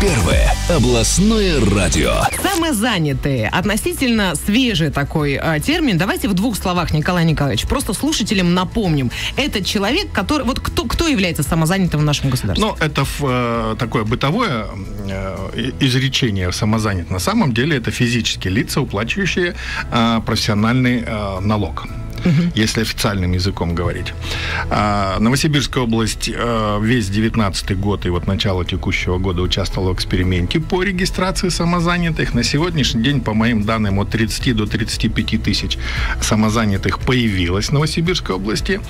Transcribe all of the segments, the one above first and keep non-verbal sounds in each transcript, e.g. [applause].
Первое областное радио. Самозанятые. Относительно свежий такой э, термин. Давайте в двух словах, Николай Николаевич, просто слушателям напомним. Это человек, который... Вот кто, кто является самозанятым в нашем государстве? Ну, это э, такое бытовое э, изречение самозанят. На самом деле это физические лица, уплачивающие э, профессиональный э, налог угу. если официальным языком говорить. А, Новосибирская область а, весь 19 год и вот начало текущего года участвовала в эксперименте по регистрации самозанятых. На сегодняшний день, по моим данным, от 30 до 35 тысяч самозанятых появилось в Новосибирской области.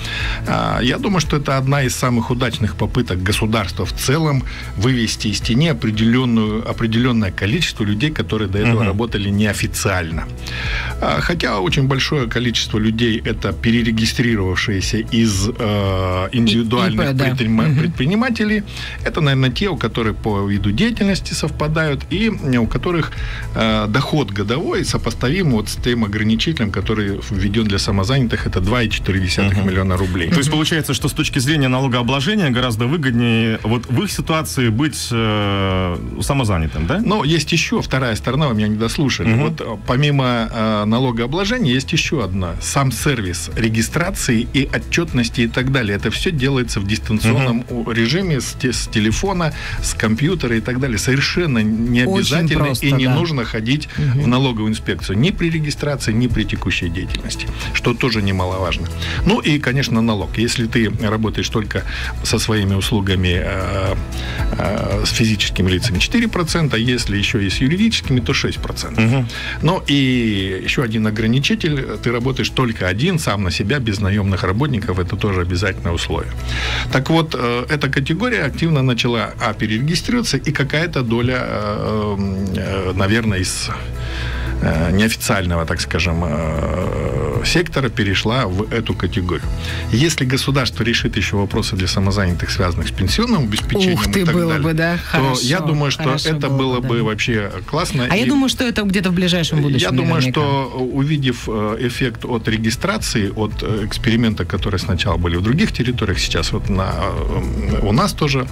А, я думаю, что это одна из самых удачных попыток государства в целом вывести из тени определенную, определенное количество людей, которые до этого угу. работали неофициально. А, хотя очень большое количество людей это перерегистрировавшиеся из э, индивидуальных ИП, предприним... да. предпринимателей. Это, наверное, те, у которых по виду деятельности совпадают и у которых э, доход годовой сопоставим вот с тем ограничителем, который введен для самозанятых, это 2,4 угу. миллиона рублей. То есть получается, что с точки зрения налогообложения гораздо выгоднее вот в их ситуации быть э, самозанятым, да? Но есть еще вторая сторона, вы меня не дослушали. Угу. Вот э, помимо э, налогообложения есть еще одна. Сам сервис регистрации и отчетности и так далее. Это все делается в дистанционном угу. режиме с, с телефона, с компьютера и так далее. Совершенно не обязательно просто, и не да. нужно ходить угу. в налоговую инспекцию ни при регистрации, ни при текущей деятельности, что тоже немаловажно. Ну и, конечно, налог. Если ты работаешь только со своими услугами э, э, с физическими лицами 4%, а если еще и с юридическими, то 6%. Угу. Ну и еще один ограничитель, ты работаешь только один, сам на себя, без наемных работников, это тоже обязательное условие. Так вот, э, эта категория активно начала, а, перерегистрироваться, и какая-то доля, э, э, наверное, из неофициального, так скажем, сектора перешла в эту категорию. Если государство решит еще вопросы для самозанятых, связанных с пенсионным обеспечением Ух ты, и так было далее, бы, да? Хорошо, то я думаю, что это было, было да. бы вообще классно. А и... я думаю, что это где-то в ближайшем будущем. Я думаю, наверняка. что увидев эффект от регистрации, от э, эксперимента, которые сначала были в других территориях, сейчас вот на, э, у нас тоже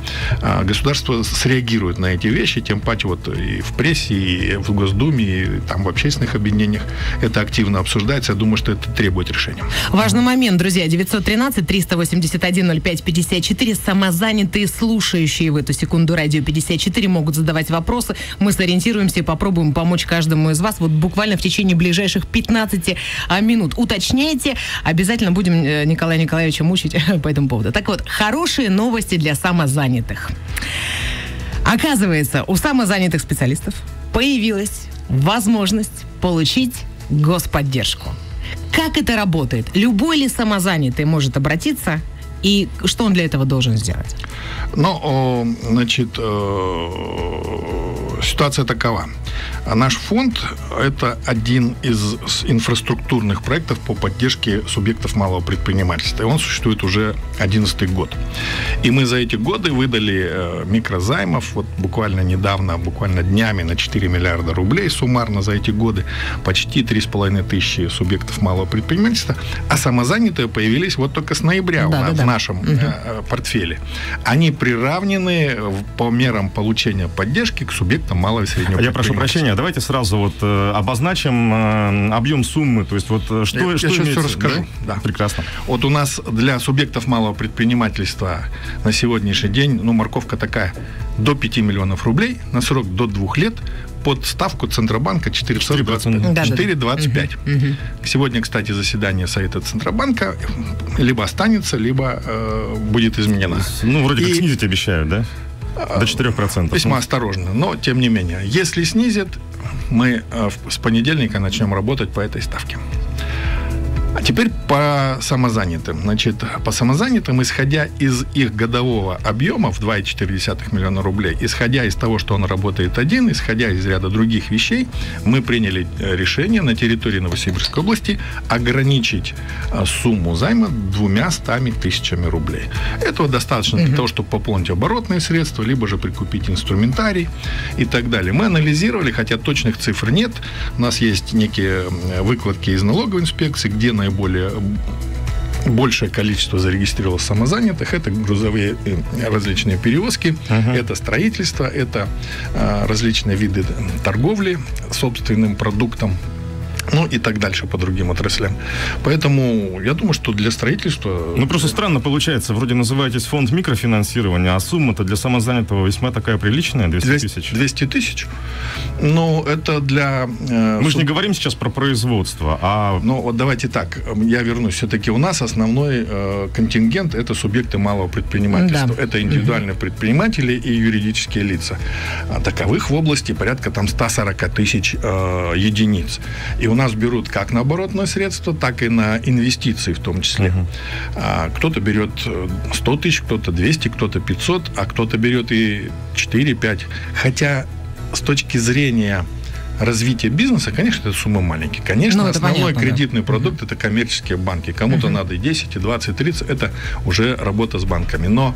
государство среагирует на эти вещи, тем паче вот и в прессе, и в Госдуме, и там в общественных объединениях это активно обсуждается. Я думаю, что это требует решения. Важный момент, друзья. 913-381-05-54. Самозанятые слушающие в эту секунду радио 54 могут задавать вопросы. Мы сориентируемся и попробуем помочь каждому из вас вот буквально в течение ближайших 15 а, минут. Уточняйте. Обязательно будем э, Николая Николаевича мучить [laughs] по этому поводу. Так вот, хорошие новости для самозанятых. Оказывается, у самозанятых специалистов появилась возможность получить господдержку. Как это работает? Любой ли самозанятый может обратиться и что он для этого должен сделать? Ну, значит, э, ситуация такова. Наш фонд – это один из инфраструктурных проектов по поддержке субъектов малого предпринимательства. И он существует уже 11 год. И мы за эти годы выдали э, микрозаймов, вот буквально недавно, буквально днями на 4 миллиарда рублей суммарно за эти годы, почти 3,5 тысячи субъектов малого предпринимательства, а самозанятые появились вот только с ноября да, в, да, в да. нашем угу. портфеле. Они приравнены по мерам получения поддержки к субъектам малого и среднего Я прошу прощения, давайте сразу вот э, обозначим э, объем суммы, то есть вот э, что, я, что я сейчас все расскажу. Да? да? Прекрасно. Вот у нас для субъектов малого предпринимательства на сегодняшний день, ну, морковка такая, до 5 миллионов рублей на срок до двух лет под ставку Центробанка 4,25. 4,25. Угу. Сегодня, кстати, заседание Совета Центробанка либо останется, либо э, будет изменено. Ну, вроде И... как снизить обещают, да? До 4%. Весьма осторожно, но тем не менее. Если снизит, мы э, с понедельника начнем работать по этой ставке. А теперь по самозанятым. Значит, по самозанятым, исходя из их годового объема в 2,4 миллиона рублей, исходя из того, что он работает один, исходя из ряда других вещей, мы приняли э, решение на территории Новосибирской области ограничить э, сумму займа двумя стами тысячами рублей. Этого достаточно для того, чтобы пополнить оборотные средства, либо же прикупить инструментарий и так далее. Мы анализировали, хотя точных цифр нет. У нас есть некие выкладки из налоговой инспекции, где на наиболее большее количество зарегистрировалось самозанятых. Это грузовые э, различные перевозки, uh-huh. это строительство, это а, различные виды торговли собственным продуктом, ну и так дальше по другим отраслям. Поэтому я думаю, что для строительства... Ну просто странно получается, вроде называетесь фонд микрофинансирования, а сумма-то для самозанятого весьма такая приличная, 200 тысяч. 200 тысяч? Ну, это для... Э, Мы же не говорим сейчас про производство, а... Ну, вот давайте так, я вернусь. Все-таки у нас основной э, контингент – это субъекты малого предпринимательства. Да. Это индивидуальные угу. предприниматели и юридические лица. А таковых в области порядка там 140 тысяч э, единиц. И у нас берут как на оборотное средство, так и на инвестиции в том числе. Uh-huh. А, кто-то берет 100 э, тысяч, кто-то 200, кто-то 500, а кто-то берет и 4-5. Хотя с точки зрения развития бизнеса, конечно, это суммы маленькие. Конечно, ну, основной понятно, кредитный да. продукт это коммерческие банки. Кому-то uh-huh. надо и 10, и 20, и 30. Это уже работа с банками. Но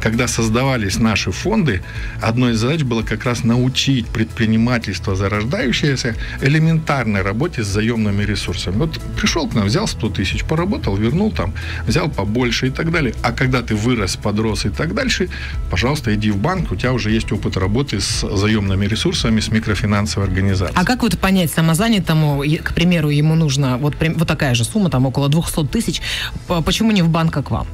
когда создавались наши фонды, одной из задач было как раз научить предпринимательство зарождающееся элементарной работе с заемными ресурсами. Вот пришел к нам, взял 100 тысяч, поработал, вернул там, взял побольше и так далее. А когда ты вырос, подрос и так дальше, пожалуйста, иди в банк, у тебя уже есть опыт работы с заемными ресурсами, с микрофинансовой организацией организации. А как вот понять самозанятому, к примеру, ему нужно вот, вот такая же сумма, там около 200 тысяч, почему не в банк, а к вам?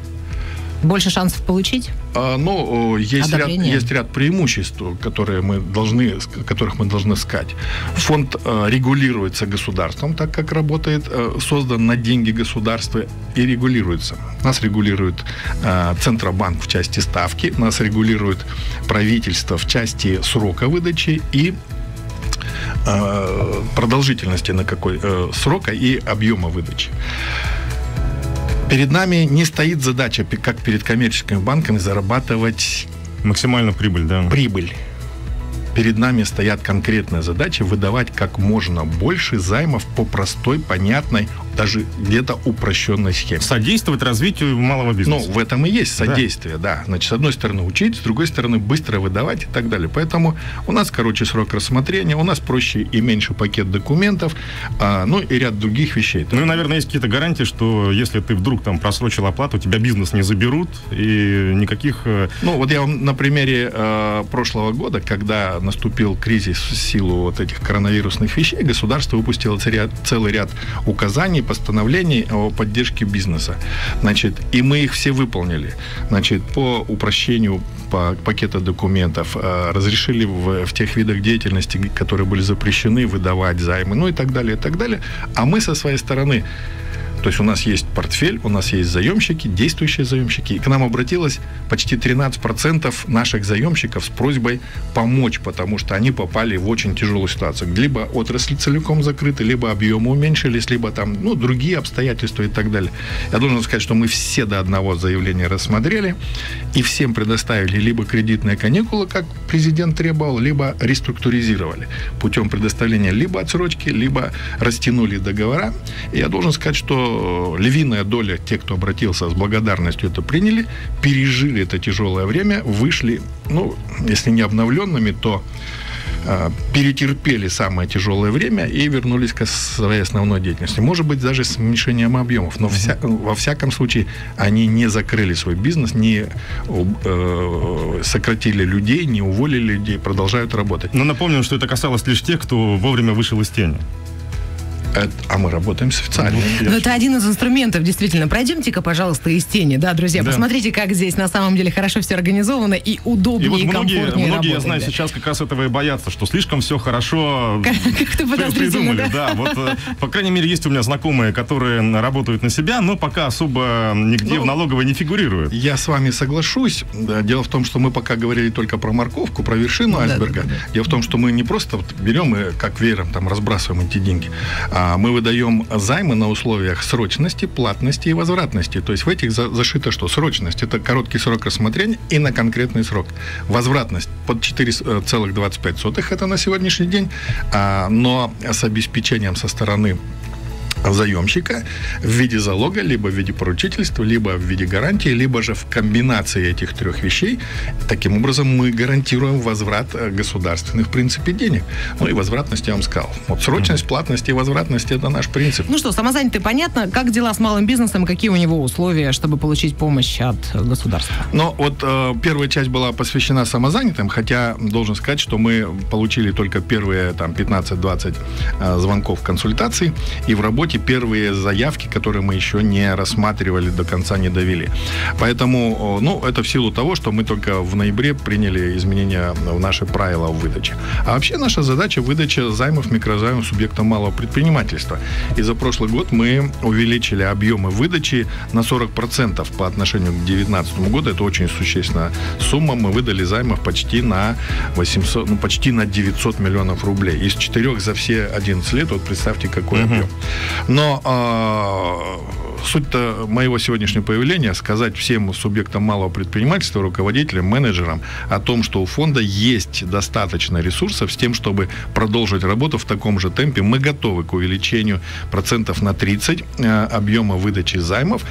Больше шансов получить? А, ну, есть ряд, есть ряд преимуществ, которые мы должны, которых мы должны искать. Фонд э, регулируется государством, так как работает, э, создан на деньги государства и регулируется. Нас регулирует э, Центробанк в части ставки, нас регулирует правительство в части срока выдачи и продолжительности на какой э, срока и объема выдачи. Перед нами не стоит задача, как перед коммерческими банками, зарабатывать максимальную прибыль, да. Прибыль. Перед нами стоят конкретные задачи выдавать как можно больше займов по простой, понятной, даже где-то упрощенной схеме. Содействовать развитию малого бизнеса. Ну, в этом и есть содействие, да. да. Значит, с одной стороны учить, с другой стороны быстро выдавать и так далее. Поэтому у нас короче срок рассмотрения, у нас проще и меньше пакет документов, а, ну и ряд других вещей. Ну и, наверное, есть какие-то гарантии, что если ты вдруг там просрочил оплату, тебя бизнес не заберут и никаких... Э, ну, вот я вам на примере э, прошлого года, когда наступил кризис в силу вот этих коронавирусных вещей, государство выпустило целый ряд указаний постановлений о поддержке бизнеса. Значит, и мы их все выполнили. Значит, по упрощению по пакета документов, э, разрешили в, в тех видах деятельности, которые были запрещены, выдавать займы, ну и так далее, и так далее. А мы со своей стороны то есть у нас есть портфель, у нас есть заемщики, действующие заемщики. И к нам обратилось почти 13% наших заемщиков с просьбой помочь, потому что они попали в очень тяжелую ситуацию. Либо отрасли целиком закрыты, либо объемы уменьшились, либо там, ну, другие обстоятельства и так далее. Я должен сказать, что мы все до одного заявления рассмотрели и всем предоставили либо кредитные каникулы, как президент требовал, либо реструктуризировали путем предоставления либо отсрочки, либо растянули договора. И я должен сказать, что львиная доля тех, кто обратился с благодарностью, это приняли, пережили это тяжелое время, вышли, ну, если не обновленными, то э, перетерпели самое тяжелое время и вернулись к своей основной деятельности. Может быть, даже с уменьшением объемов, но вся, во всяком случае они не закрыли свой бизнес, не э, сократили людей, не уволили людей, продолжают работать. Но напомним, что это касалось лишь тех, кто вовремя вышел из тени. Это, а мы работаем с официальным. Ну, это один из инструментов, действительно. Пройдемте-ка, пожалуйста, из тени, да, друзья. Да. Посмотрите, как здесь на самом деле хорошо все организовано и удобнее, и, вот многие, комфортнее Многие, я знаю, сейчас как раз этого и боятся, что слишком все хорошо [laughs] как-то придумали. Да? да, вот, э, по крайней мере, есть у меня знакомые, которые работают на себя, но пока особо нигде ну, в налоговой не фигурируют. Я с вами соглашусь. Дело в том, что мы пока говорили только про морковку, про вершину айсберга. Дело в том, что мы не просто берем и как веером там разбрасываем эти деньги, а мы выдаем займы на условиях срочности, платности и возвратности. То есть в этих за, зашито что? Срочность – это короткий срок рассмотрения и на конкретный срок. Возвратность под 4,25 – это на сегодняшний день, а, но с обеспечением со стороны заемщика в виде залога, либо в виде поручительства, либо в виде гарантии, либо же в комбинации этих трех вещей. Таким образом, мы гарантируем возврат э, государственных, в принципе, денег. Ну и возвратность, я вам сказал. Вот срочность, платность и возвратность – это наш принцип. Ну что, самозанятый, понятно. Как дела с малым бизнесом? Какие у него условия, чтобы получить помощь от государства? Ну, вот э, первая часть была посвящена самозанятым, хотя должен сказать, что мы получили только первые там 15-20 э, звонков консультаций, и в работе эти первые заявки, которые мы еще не рассматривали, до конца не довели. Поэтому, ну, это в силу того, что мы только в ноябре приняли изменения в наши правила в выдаче. А вообще наша задача выдача займов, микрозаймов субъектам малого предпринимательства. И за прошлый год мы увеличили объемы выдачи на 40% по отношению к 2019 году. Это очень существенная сумма. Мы выдали займов почти на 800, ну, почти на 900 миллионов рублей. Из четырех за все 11 лет, вот представьте, какой угу. объем. Но э, суть-то моего сегодняшнего появления сказать всем субъектам малого предпринимательства, руководителям, менеджерам о том, что у фонда есть достаточно ресурсов с тем, чтобы продолжить работу в таком же темпе. Мы готовы к увеличению процентов на 30 э, объема выдачи займов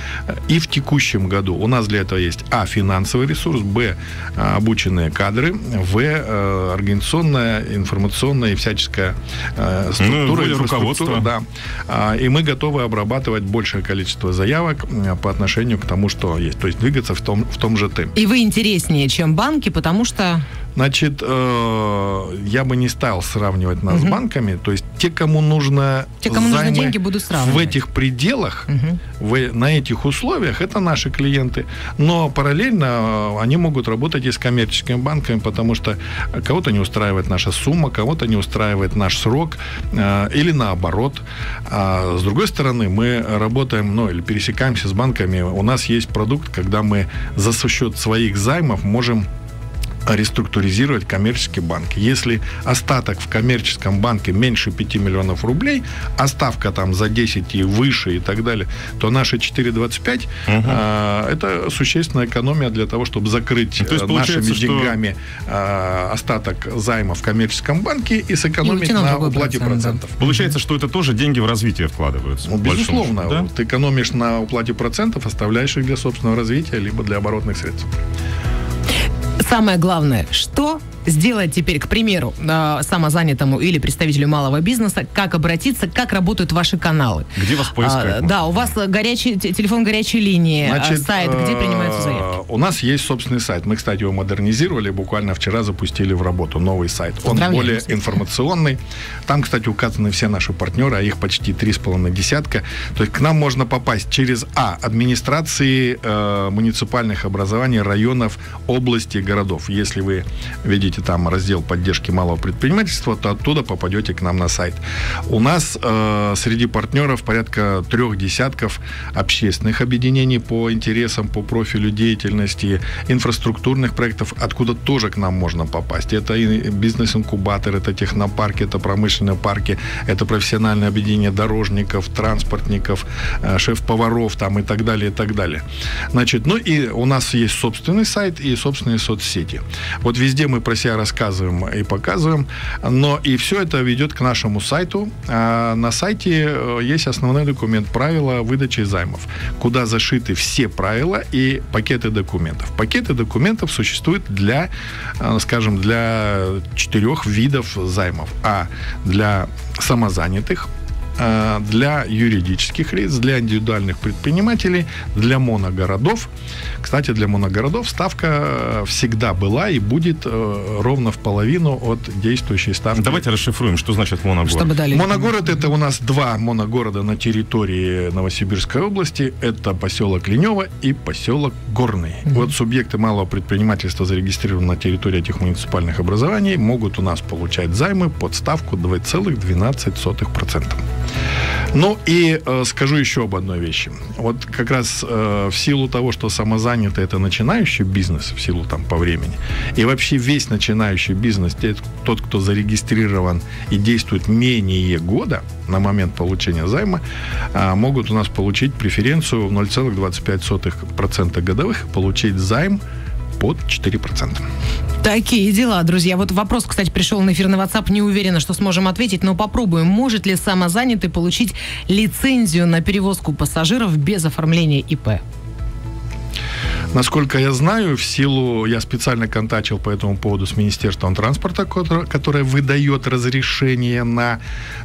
и в текущем году. У нас для этого есть а. финансовый ресурс, б. обученные кадры, в. Э, организационная, информационная и всяческая э, структура, ну, руководство. Да. А, и мы готовы обрабатывать большее количество количество заявок по отношению к тому, что есть. То есть двигаться в том, в том же темпе. И вы интереснее, чем банки, потому что... Значит, э, я бы не стал сравнивать нас угу. с банками. То есть те, кому нужно те, кому нужны деньги, буду сравнивать. В этих пределах, угу. в, на этих условиях, это наши клиенты. Но параллельно э, они могут работать и с коммерческими банками, потому что кого-то не устраивает наша сумма, кого-то не устраивает наш срок, э, или наоборот. А с другой стороны, мы работаем, ну, или пересекаемся с банками. У нас есть продукт, когда мы за счет своих займов можем реструктуризировать коммерческий банк. Если остаток в коммерческом банке меньше 5 миллионов рублей, а ставка там за 10 и выше и так далее, то наши 4,25 угу. а, это существенная экономия для того, чтобы закрыть то есть, нашими деньгами а, остаток займа в коммерческом банке и сэкономить и на уплате процент, процентов. Да. Получается, что это тоже деньги в развитие вкладываются. Ну, безусловно. Счету, да? Ты экономишь на уплате процентов, оставляешь их для собственного развития, либо для оборотных средств. Самое главное, что сделать теперь, к примеру, э, самозанятому или представителю малого бизнеса, как обратиться, как работают ваши каналы? Где вас поискать? А, да, у вас горячий, телефон горячей линии, Значит, сайт, где э, принимаются заявки? У нас есть собственный сайт. Мы, кстати, его модернизировали, буквально вчера запустили в работу новый сайт. Он более информационный. Там, кстати, указаны все наши партнеры, а их почти три с половиной десятка. То есть к нам можно попасть через А. Администрации э, муниципальных образований, районов, области, городов. Если вы видите найдете там раздел поддержки малого предпринимательства, то оттуда попадете к нам на сайт. У нас э, среди партнеров порядка трех десятков общественных объединений по интересам, по профилю деятельности, инфраструктурных проектов, откуда тоже к нам можно попасть. Это бизнес-инкубатор, это технопарки, это промышленные парки, это профессиональное объединение дорожников, транспортников, э, шеф-поваров там и так далее, и так далее. Значит, ну и у нас есть собственный сайт и собственные соцсети. Вот везде мы просим себя рассказываем и показываем. Но и все это ведет к нашему сайту. А на сайте э, есть основной документ правила выдачи займов, куда зашиты все правила и пакеты документов. Пакеты документов существуют для, э, скажем, для четырех видов займов. А для самозанятых, для юридических лиц, для индивидуальных предпринимателей, для моногородов. Кстати, для моногородов ставка э, всегда была и будет э, ровно в половину от действующей ставки. Давайте расшифруем, что значит моногород. Чтобы дали... Моногород это у нас два моногорода на территории Новосибирской области. Это поселок Ленево и поселок Горный. Угу. Вот субъекты малого предпринимательства, зарегистрированные на территории этих муниципальных образований, могут у нас получать займы под ставку 2,12%. Ну и э, скажу еще об одной вещи. Вот как раз э, в силу того, что самозанятый это начинающий бизнес, в силу там по времени, и вообще весь начинающий бизнес, тот, кто зарегистрирован и действует менее года на момент получения займа, э, могут у нас получить преференцию в 0,25% годовых, получить займ под 4%. Такие дела, друзья. Вот вопрос, кстати, пришел на эфир на WhatsApp. Не уверена, что сможем ответить, но попробуем. Может ли самозанятый получить лицензию на перевозку пассажиров без оформления ИП? Насколько я знаю, в силу, я специально контачил по этому поводу с Министерством транспорта, которое выдает разрешение на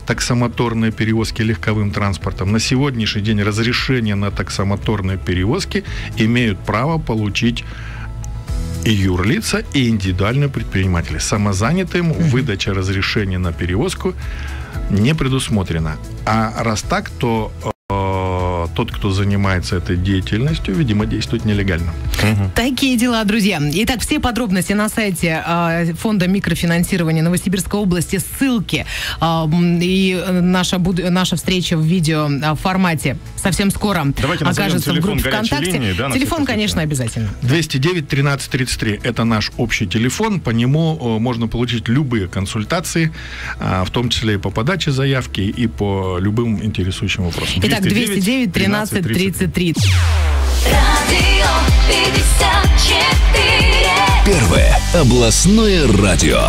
таксомоторные перевозки легковым транспортом. На сегодняшний день разрешение на таксомоторные перевозки имеют право получить и юрлица, и индивидуальные предприниматели. Самозанятым выдача разрешения на перевозку не предусмотрена. А раз так, то тот, кто занимается этой деятельностью, видимо, действует нелегально. Угу. Такие дела, друзья. Итак, все подробности на сайте э, Фонда микрофинансирования Новосибирской области, ссылки э, и наша, буд- наша встреча в видео э, формате совсем скоро Давайте окажется в группе ВКонтакте. Линии, да, телефон, конечно, обязательно. 209 13 33 это наш общий телефон. По нему э, можно получить любые консультации, э, в том числе и по подаче заявки, и по любым интересующим вопросам. Итак, 209 13 33. Первое областное радио.